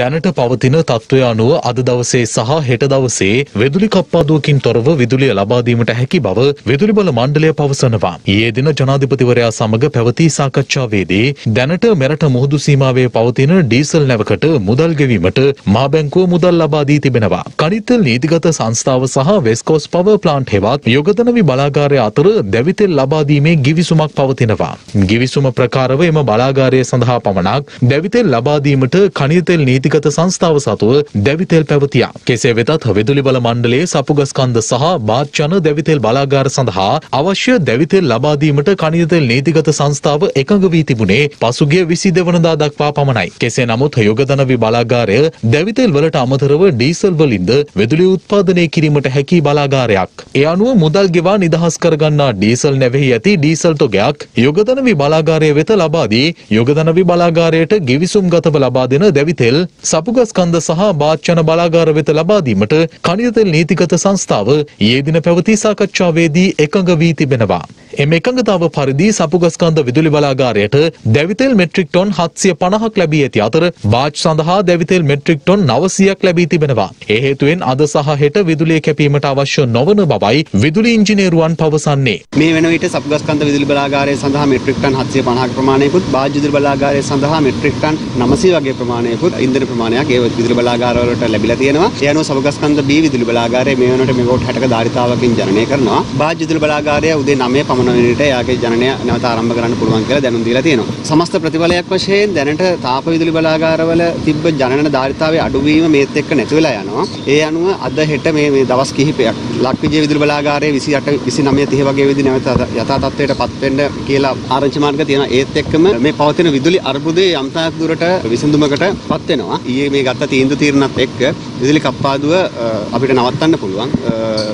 දැනට පවතින තත්ත්වය අනුව අද දවසේ සහ හෙට දවසේ විදුලි කප්පාදුවකින් තොරව විදුලිය ලබා දීමට හැකි බව විදුලි බල මණ්ඩලය පවසනවා. ඊයේ දින ජනාධිපතිවරයා සමග පැවති සාකච්ඡාවේදී දැනට මෙරට මුහුදු සීමාවේ පවතින ඩීසල් නැවකට මුදල් ගෙවීමට මා බැංකුව මුදල් ලබා දී තිබෙනවා. කනිතෙල් නීතිගත සංස්ථාව සහ වෙස්කෝස් පවර් ප්ලාන්ට් හෙවත් යොගදනවි බලාගාරය අතර දැවිතෙල් ලබා දීමේ ගිවිසුමක් පවතිනවා. ගිවිසුම ප්‍රකාරව එම බලාගාරය සඳහා පමණක් දැවිතෙල් ලබා දීමට කනිතෙල් නීතිගත සංස්ථාව සතුව දැවිතෙල් පැවතියා. කෙසේ වෙතත් විදුලි බල මණ්ඩලයේ සපුගස්කන්ද සහ බාච්චන දැවිතෙල් බලාගාර සඳහා අවශ්‍ය දැවිතෙල් ලබා දීමට කනිතෙල් නීතිගත සංස්ථාව එකඟ වී තිබුණේ පසුගිය 22 වෙනිදා දක්වා පමණයි. කෙසේ නමුත් යොගදනවි බලාගාරය දැවිතෙල් වලට අමතරව ඩීසල් වලින්ද විදුලි උත්පාදනය කිරීමට හැකි බලාගාරයක්. ඒ අනුව මුදල් ගෙවා නිදහස් කරගන්නා ඩීසල් නැවෙහි ඇති ඩීසල් තොගයක් යොගදනවි බලාගාරය වෙත ලබා දී යොගදනවි බලාගාරයට ගිවිසුම්ගතව ලබා දෙන දැවිතෙල් සපුගස්කන්ද සහ බාච්චන බලාගාර වෙත ලබා දීමට කනිතෙල් නීතිගත සංස්ථාව ඊයේ දින පැවති සාකච්ඡාවේදී එකඟ වී තිබෙනවා. එම එකඟතාව පරිදි සපුගස්කන්ද විදුලි බලාගාරයට දැවිතෙල් මෙට්‍රික් ටොන් 750ක් ලැබී ඇති අතර බාච් සඳහා දැවිතෙල් මෙට්‍රික් ටොන් 900ක් ලැබී තිබෙනවා. ඒ හේතුවෙන් අද සහ හෙට විදුලිය කැපීමට අවශ්‍ය නොවන බවයි විදුලි ඉංජිනේරුවන් පවසන්නේ. මේ වෙන විට සපුගස්කන්ද විදුලි බලාගාරය සඳහා මෙට්‍රික් ටන් 750ක ප්‍රමාණයකුත් බාජ් විදුලි බලාගාරය සඳහා මෙට්‍රික් ටන් 900 වගේ ප්‍රමාණයකුත් ඉන්ධන ප්‍රමාණයක් ඒ විදුලි බලාගාරවලට ලැබිලා තියෙනවා. ඒ අනුව සපුගස්කන්ද B විදුලි බලාගාරය මේ වෙනකොට මෙගාවොට් 60ක ධාරිතාවකින් ජනනය කරනවා. බාජ් විදුලි බලාගාරය උදේ 9 පමණ වෙනට එයාගේ ජනනය නැවත ආරම්භ කරන්න පුළුවන් කියලා දැනුම් දීලා තියෙනවා. සමස්ත ප්‍රතිඵලයක් වශයෙන් දැනට තාප විදුලි බලාගාරවල තිබ්බ ජනන ධාරිතාවයේ අඩුවීම මේත් එක්ක නැති වෙලා යනවා. ඒ අනුව අද හෙට මේ මේ දවස් කිහිපයක් ලක්විජය විදුලි බලාගාරයේ 28 29 30 වගේ විදි නැවත යථා තත්ත්වයට පත් වෙන්න කියලා ආරංචි මාර්ග තියෙනවා. ඒත් එක්කම මේ පවතින විදුලි අර්බුදයේ යම් තාක් දුරට විසඳුමකට පත් වෙනවා. ඊයේ මේ ගත්ත තීන්දුව තීරණත් එක්ක විදුලි කප්පාදුව අපිට නවත්තන්න පුළුවන්.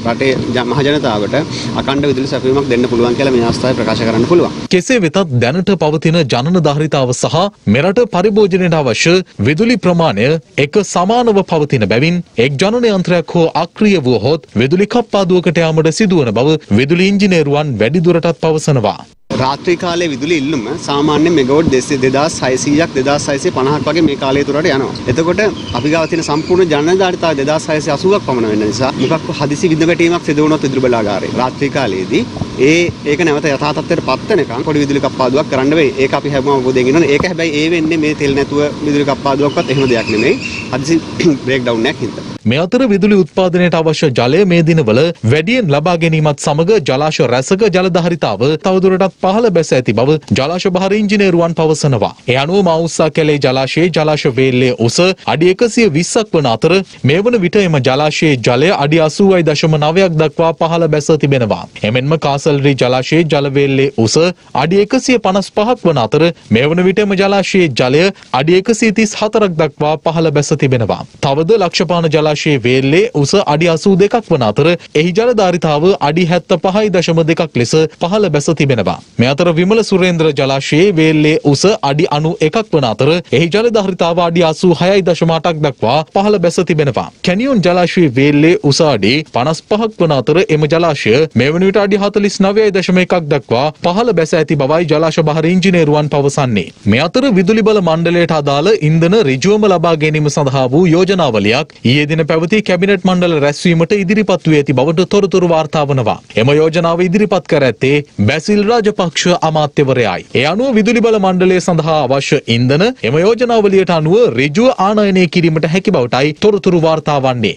රටේ මහ ජනතාවට අකණ්ඩ විදුලි සැපයීමක් දෙන්න පුළුවන් කියලා මේ අවස්ථාවේ ප්‍රකාශ කරන්න පුළුවන්. කෙසේ වෙතත් දැනට පවතින ජනන ධාරිතාව සහ මෙරට පරිභෝජනයට අවශ්‍ය විදුලි ප්‍රමාණය එක සමානව පවතින බැවින් එක් ජනන යන්ත්‍රයක් හෝ අක්‍රිය වුවහොත් විදුලි කප්පාදුවකට යාමට සිදුවන බව විදුලි ඉංජිනේරුවන් වැඩිදුරටත් පවසනවා. රාත්‍රී කාලේ විදුලි ඉල්ලුම සාමාන්‍ය මෙගවොට් 2600ක් 2650ක් වගේ මේ කාලය තුරට යනවා. එතකොට අපි ගාව තියෙන සම්පූර්ණ ජනන ධාරිතාව 2680ක් පමණ වෙන නිසා මොකක් හදිසි විදුලි ගැටීමක් සිදු වුණොත් විදුලි බලාගාරේ රාත්‍රී කාලයේදී ඒ ඒක නැවත යථා තත්ත්වයට පත් වෙනකන් පොඩි විදුලි කප්පාදුවක් කරන්න වෙයි. ඒක අපි හැමෝම අවබෝධයෙන් ඉන්නවනේ. ඒක හැබැයි ඒ වෙන්නේ මේ තෙල් නැතුව විදුලි කප්පාදුවක්වත් එහෙම දෙයක් නෙමෙයි. හදිසි බ්‍රේක් ඩවුන් එකක් හින්දා. මේ අතර විදුලි උත්පාදනයට අවශ්‍ය ජලය මේ දිනවල වැඩියෙන් ලබා ගැනීමත් සමග ජලාශ රැසක ජල ධාරිතාව තවදුරටත් පහළ බැස ඇති බව ජලාශ භාර ඉංජිනේරුවන් පවසනවා. ඒ අනුව මවුස්සා කැලේ ජලාශයේ ජලාශ වේල්ලේ උස අඩි 120ක් වන අතර මේ වන විට එම ජලාශයේ ජලය අඩි 80.9ක් දක්වා පහළ බැස තිබෙනවා. එමෙන්ම කාසල්රි ජලාශයේ ජල වේල්ලේ උස අඩි 155ක් වන අතර මේ වන විට එම ජලාශයේ ජලය අඩි 134ක් දක්වා පහළ බැස තිබෙනවා. තවද ලක්ෂපාන ජලාශයේ වේල්ලේ උස අඩි 82ක් වන අතර එහි ජල ධාරිතාව අඩි 75.2ක් ලෙස පහළ බැස තිබෙනවා. මේ අතර විමල සුරේන්ද්‍ර ජලාශයේ වේල්ලේ උස අඩි 91ක් වන අතර එහි ජල ධාරිතාව අඩි 86.8ක් දක්වා පහළ බැස තිබෙනවා. කැනියොන් ජලාශයේ වේල්ලේ උස අඩි 55ක් වන අතර එම ජලාශය මේ වන විට අඩි 49.1ක් දක්වා පහළ බැස ඇති බවයි ජලාශ බහර ඉංජිනේරුවන් පවසන්නේ. මේ අතර විදුලි බල මණ්ඩලයට අදාළ ඉන්ධන ඍජුවම ලබා ගැනීම සඳහා වූ යෝජනාවලියක් ඊයේ දින පැවති කැබිනට් මණ්ඩල රැස්වීමට ඉදිරිපත් වී ඇති බවට තොරතුරු වාර්තා වනවා. එම යෝජනාව ඉදිරිපත් කර ඇත්තේ බැසිල් රාජපක්ෂ අමාත්‍යවරයායි. ඒ අනුව විදුලි බල මණ්ඩලය සඳහා අවශ්‍ය ඉන්ධන එම යෝජනාවලියට අනුව ඍජුව ආනයනය කිරීමට හැකි බවටයි තොරතුරු වාර්තා වන්නේ.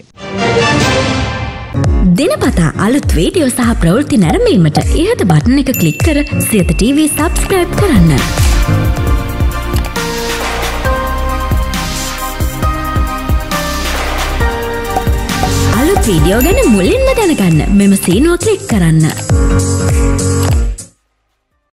දෙනපතා අලුත් වීඩියෝ සහ ප්‍රවෘත්ති නැරඹීමට ඉහත බටන එක ක්ලික් කර සියත TV සබස්ක්‍රයිබ් කරන්න. අලුත් වීඩියෝ ගැන මුලින්ම දැනගන්න මෙම සීනුව ක්ලික් කරන්න.